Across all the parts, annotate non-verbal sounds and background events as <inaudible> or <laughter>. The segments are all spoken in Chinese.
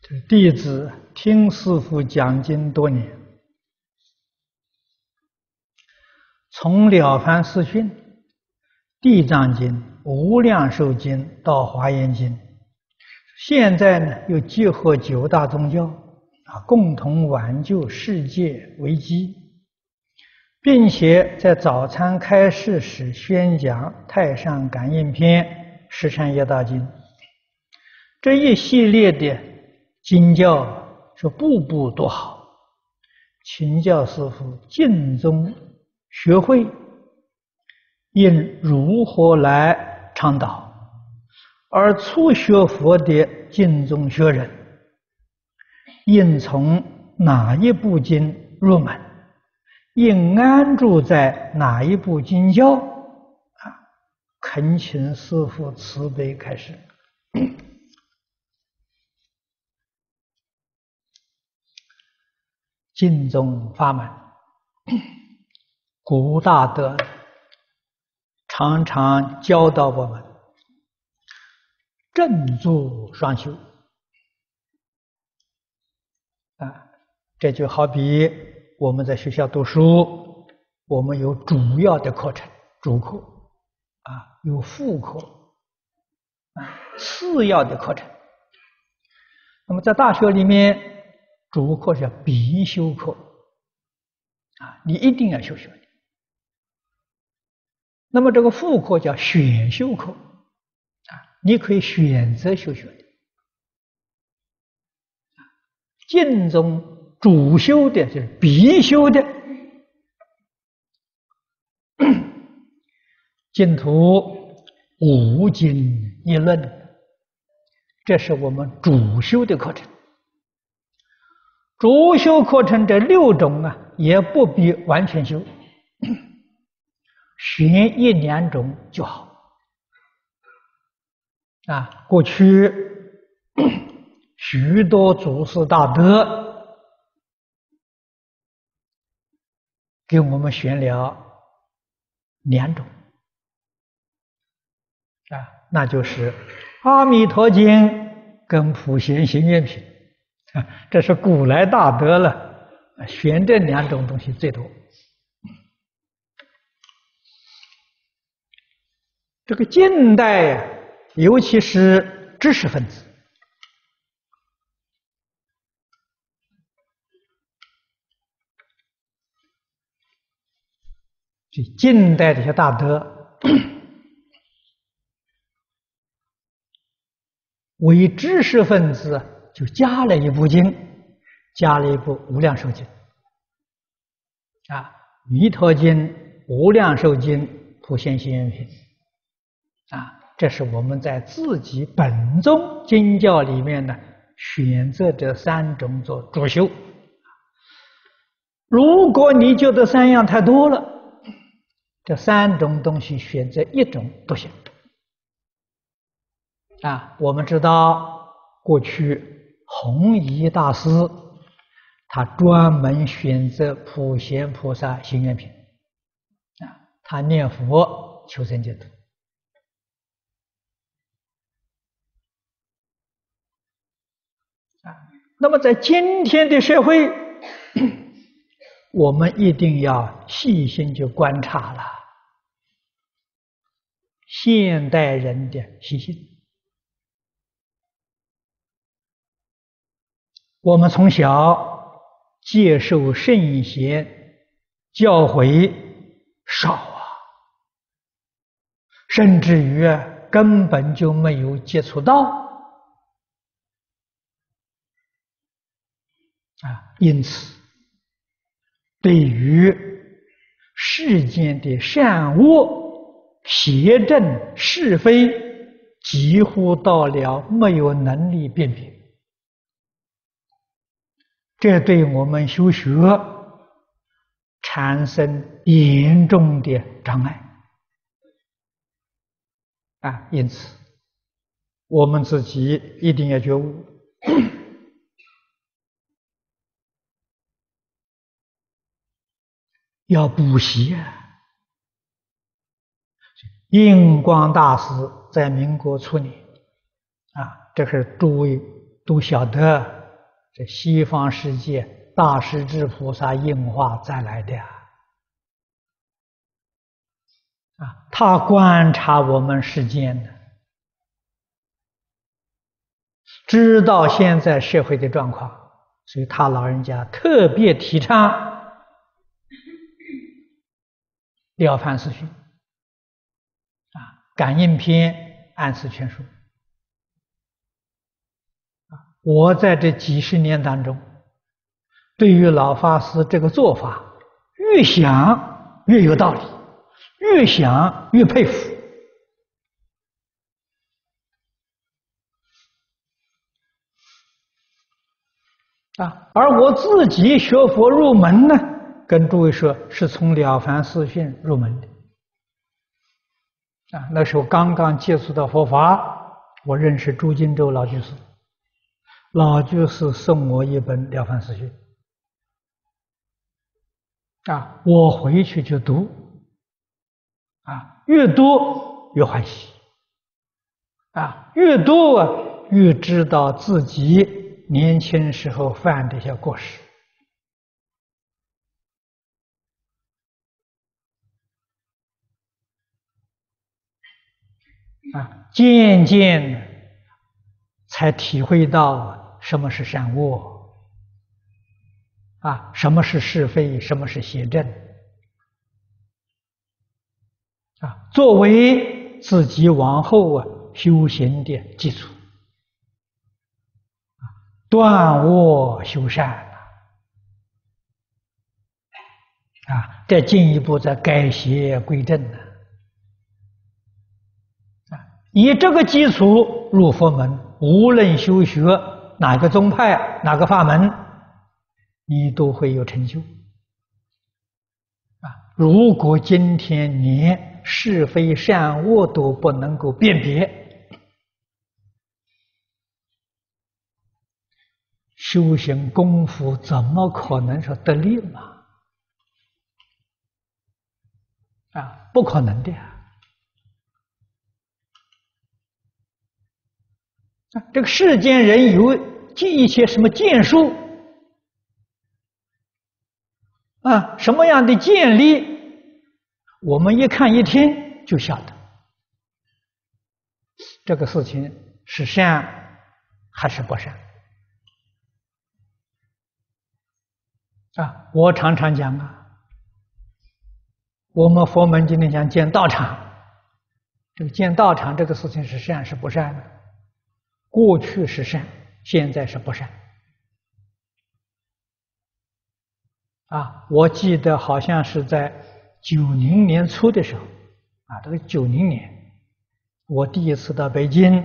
这弟子听师父讲经多年，从《了凡四训》《地藏经》《无量寿经》到《华严经》，现在呢又结合九大宗教啊，共同挽救世界危机，并且在早餐开示时宣讲《太上感应篇》《十善业大经》这一系列的。经教是步步都好，请教师傅尽忠学会，应如何来倡导？而初学佛的尽忠学人，应从哪一部经入门？应安住在哪一部经教？啊，恳请师父慈悲开始。净宗法门，古大德常常教导我们正坐双修啊，这就好比我们在学校读书，我们有主要的课程主课啊，有副课啊，次要的课程。那么在大学里面。主课叫必修课啊，你一定要修学的。那么这个副课叫选修课啊，你可以选择修学的。净宗主修的就是必修的 <coughs> 净土五经一论，这是我们主修的课程。主修课程这六种啊，也不必完全修，<coughs> 选一两种就好。啊，过去 <coughs> 许多祖师大德给我们选了两种，啊，那就是《阿弥陀经》跟《普贤行愿品》。啊，<laughs> 这是古来大德了，选这两种东西最多。这个近代呀，尤其是知识分子，这近代这些大德，<coughs> 为知识分子。就加了一部经，加了一部《无量寿经》啊，《弥陀经》《无量寿经》《普贤行愿品》啊，这是我们在自己本宗经教里面呢选择这三种做主修。如果你觉得三样太多了，这三种东西选择一种不行啊。我们知道过去。弘一大师，他专门选择普贤菩萨行愿品啊，他念佛求生净土啊。那么在今天的社会，我们一定要细心去观察了现代人的习性。我们从小接受圣贤教诲少啊，甚至于根本就没有接触到啊，因此对于世间的善恶、邪正是非，几乎到了没有能力辨别。这对我们修学产生严重的障碍啊！因此，我们自己一定要觉悟，<coughs> 要补习啊！印光大师在民国初年啊，这是诸位都晓得这西方世界大势至菩萨应化再来的啊，他观察我们世间的，知道现在社会的状况，所以他老人家特别提倡《了凡四训》啊，《感应篇》《安世全书》。我在这几十年当中，对于老法师这个做法，越想越有道理，越想越佩服啊！而我自己学佛入门呢，跟诸位说，是从《了凡四训》入门的啊。那时候刚刚接触到佛法，我认识朱金洲老居士。老居士送我一本《了凡四训》，啊，我回去就读，啊，越读越欢喜，啊，越读啊越知道自己年轻时候犯的一些过失，啊，渐渐才体会到。什么是善恶？啊，什么是是非？什么是邪正？啊，作为自己往后啊修行的基础，断恶修善啊，再进一步再改邪归正呢？啊，以这个基础入佛门，无论修学。哪个宗派、哪个法门，你都会有成就啊！如果今天连是非善恶都不能够辨别，修行功夫怎么可能说得力嘛？啊，不可能的啊这个世间人有记一些什么剑术啊？什么样的建立？我们一看一听就晓得，这个事情是善还是不善啊？我常常讲啊，我们佛门今天讲建道场，这个建道场这个事情是善是不善的？过去是善，现在是不善。啊，我记得好像是在九零年初的时候，啊，这个九零年，我第一次到北京，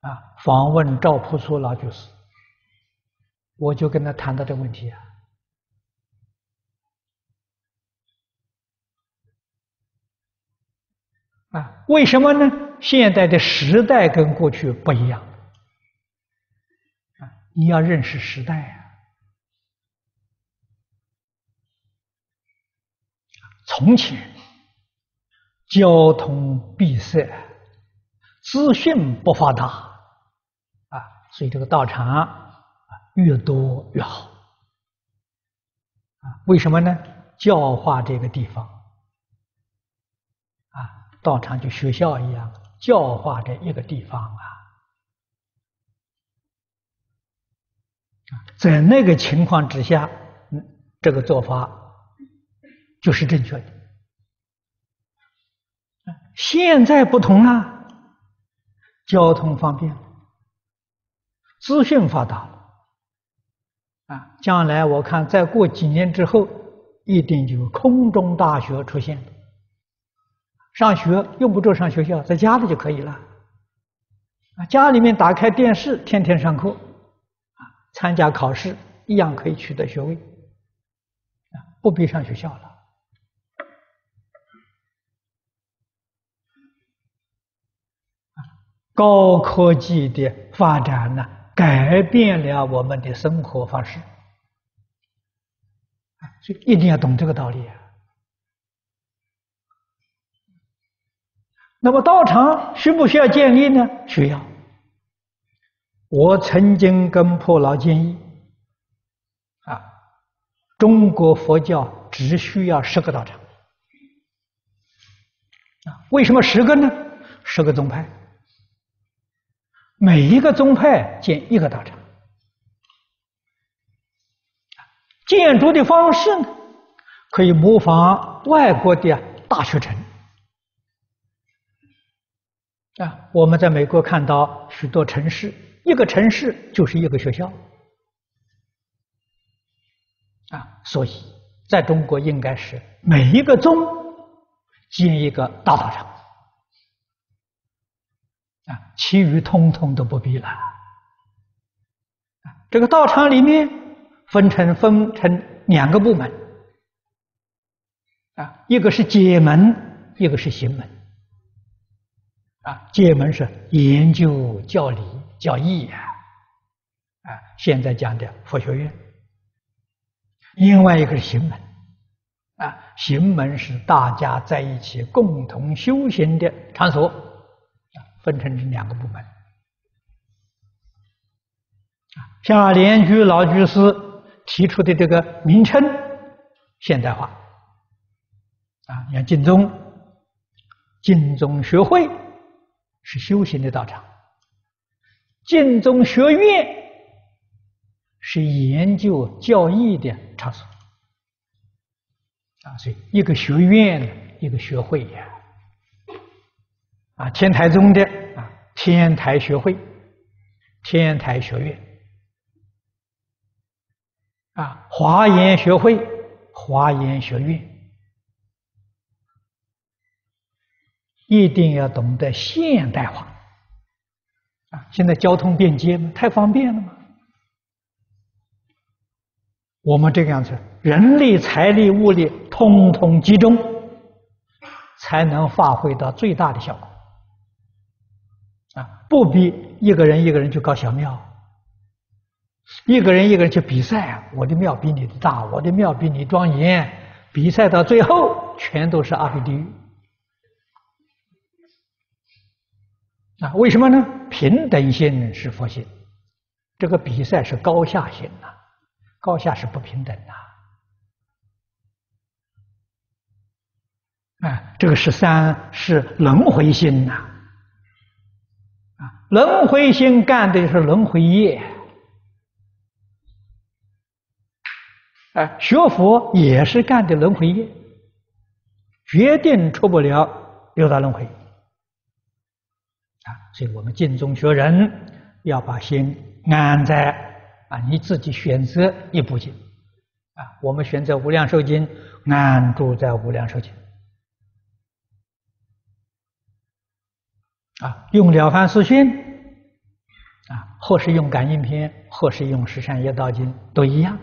啊，访问赵朴初老居士，我就跟他谈到这个问题啊。啊，为什么呢？现在的时代跟过去不一样，啊，你要认识时代啊。从前交通闭塞，资讯不发达，啊，所以这个道场啊越多越好，啊，为什么呢？教化这个地方，啊，道场就学校一样。教化的一个地方啊，在那个情况之下，嗯，这个做法就是正确的。现在不同了，交通方便了，资讯发达了，啊，将来我看再过几年之后，一定就空中大学出现。上学用不着上学校，在家里就可以了。啊，家里面打开电视，天天上课，啊，参加考试一样可以取得学位，啊，不必上学校了。高科技的发展呢，改变了我们的生活方式，所以一定要懂这个道理啊。那么道场需不需要建立呢？需要。我曾经跟破老建议，啊，中国佛教只需要十个道场，啊，为什么十个呢？十个宗派，每一个宗派建一个道场，建筑的方式呢，可以模仿外国的大学城。啊，我们在美国看到许多城市，一个城市就是一个学校，啊，所以在中国应该是每一个宗建一个大道场，啊，其余通通都不必了。啊，这个道场里面分成分成两个部门，啊，一个是解门，一个是行门。啊，戒门是研究教理教义啊，啊，现在讲的佛学院。另外一个是行门，啊，行门是大家在一起共同修行的场所，啊，分成这两个部门。啊，像莲居老居士提出的这个名称现代化，啊，你看净宗、净宗学会。是修行的道场，净宗学院是研究教义的场所。啊，所以一个学院，一个学会呀，啊，天台宗的啊，天台学会、天台学院。啊，华严学会、华严学院。一定要懂得现代化啊！现在交通便捷吗？太方便了嘛？我们这个样子，人力、财力、物力通通集中，才能发挥到最大的效果啊！不必一个人一个人去搞小庙，一个人一个人去比赛，我的庙比你的大，我的庙比你庄严，比赛到最后全都是阿鼻地狱。啊，为什么呢？平等心是佛性，这个比赛是高下心呐，高下是不平等的。啊，这个十三是轮回心呐，啊，轮回心干的是轮回业，啊，学佛也是干的轮回业，决定出不了六道轮回。所以我们尽中学人要把心安在啊，你自己选择一部经。啊，我们选择无量寿经，安住在无量寿经。啊，用了凡四训啊，或是用感应篇，或是用十善业道经，都一样，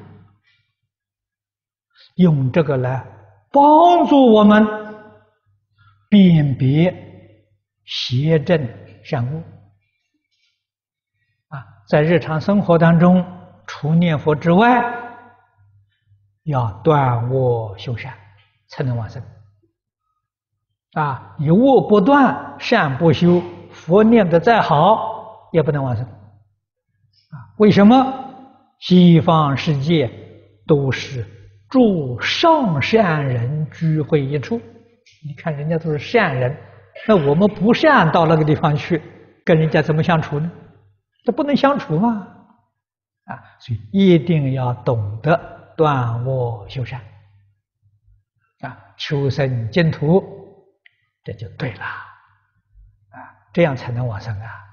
用这个来帮助我们辨别邪正。善恶啊，在日常生活当中，除念佛之外，要断恶修善，才能往生。啊，你恶不断，善不修，佛念的再好，也不能往生。啊，为什么？西方世界都是诸上善人聚会一处，你看人家都是善人。那我们不善到那个地方去，跟人家怎么相处呢？这不能相处吗？啊，所以一定要懂得断恶修善，啊，求生净土，这就对了，啊，这样才能往生啊。